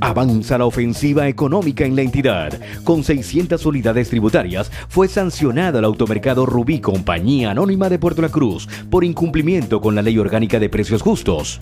Avanza la ofensiva económica en la entidad. Con 600 unidades tributarias fue sancionada el automercado Rubí Compañía Anónima de Puerto La Cruz por incumplimiento con la Ley Orgánica de Precios Justos.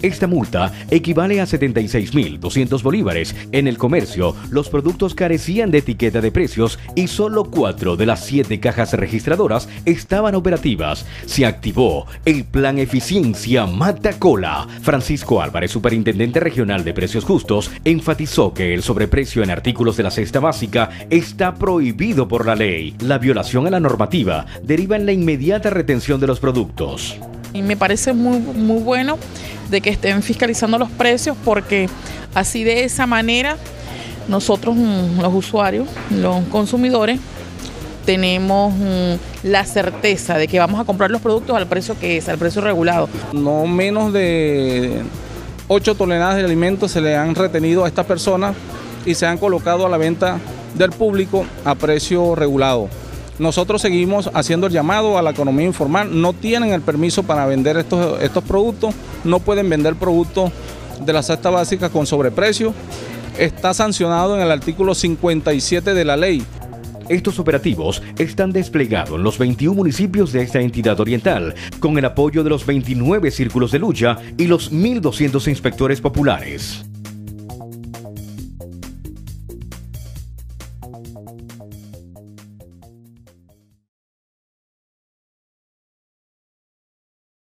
Esta multa equivale a 76.200 bolívares. En el comercio, los productos carecían de etiqueta de precios y solo cuatro de las siete cajas registradoras estaban operativas. Se activó el Plan Eficiencia Mata Cola. Francisco Álvarez, Superintendente Regional de Precios Justos, enfatizó que el sobreprecio en artículos de la cesta básica está prohibido por la ley. La violación a la normativa deriva en la inmediata retención de los productos. Y me parece muy, muy bueno de que estén fiscalizando los precios porque así de esa manera nosotros mm, los usuarios, los consumidores, tenemos mm, la certeza de que vamos a comprar los productos al precio que es, al precio regulado. No menos de 8 toneladas de alimentos se le han retenido a estas personas y se han colocado a la venta del público a precio regulado. Nosotros seguimos haciendo el llamado a la economía informal. No tienen el permiso para vender estos, estos productos, no pueden vender productos de la cesta básica con sobreprecio. Está sancionado en el artículo 57 de la ley. Estos operativos están desplegados en los 21 municipios de esta entidad oriental, con el apoyo de los 29 círculos de lucha y los 1.200 inspectores populares.